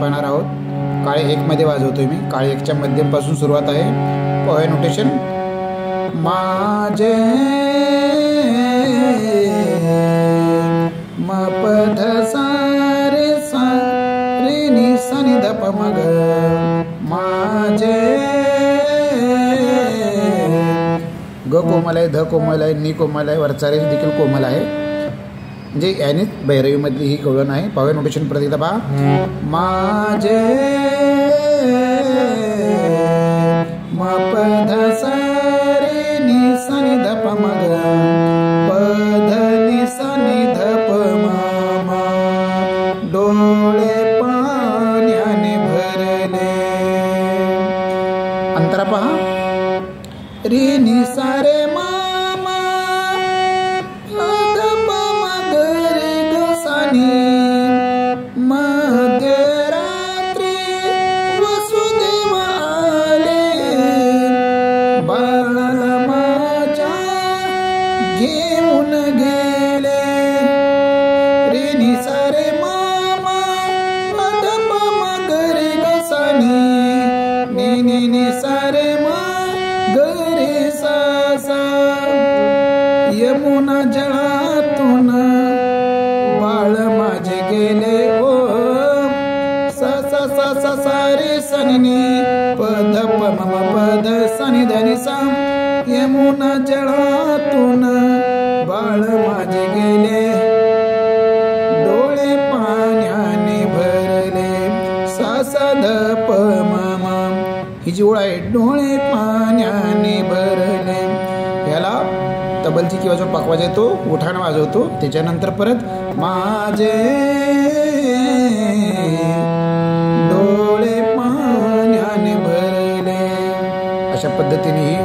पाहणार आहोत. काळे एकमध्ये वाजवतोय मी. काळे एकच्या मध्यमपासून सुरुवात आहे. पोहे नोटेशन माझे मपध सारे सारे नि सनि धप मग माझे ग कोमल आहे ध कोमल आहे नि कोमल आहे वरचारे देखील कोमल आहे. म्हणजे याने भैरवीमधली ही कळण आहे. पावे नोटेशन परत पहा माझे रे नि सारे मामा धप मग रे ग मध्यरात्री वसुदेव आले. बाळाला माझ्या घेऊन गेले. रे नि सारे मामा धप मग रे ग सानी नि नि नि सारे यमुना जळातून बाळ माझे गेले ओ. सा सा सा सा पद प पद सनी धनी सा. यमुना जळातून बाळ माझे गेले डोळे पाण्याने भरले. सा सा ध प ही जी ओळ आहे डोळे पाण्याने भरले. तबलची किंवा जो पकवाज आहे तो उठाण वाजवतो. त्याच्यानंतर परत माझे डोळे पाण्याने भरले. अशा पद्धतीने ही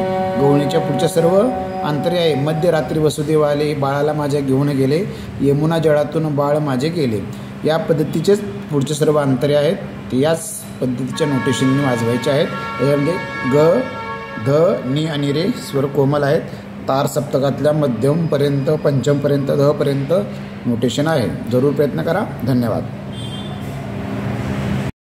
गवळणीच्या पुढच्या सर्व आंतरे आहे मध्यरात्री वसुदेव आले बाळाला माझ्या घेऊन गेले. यमुना जळातून बाळ माझे गेले. या पद्धतीचेच पुढचे सर्व अंतरे आहेत. ते याच पद्धतीच्या नोटेशनने वाजवायचे आहेत. त्याच्यामध्ये म्हणजे ग ध नि आणि रे स्वर कोमल आहेत. तार सप्तकातल्या मध्यमपर्यंत पंचमपर्यंत दहपर्यंत नोटेशन आहे. जरूर प्रयत्न करा. धन्यवाद.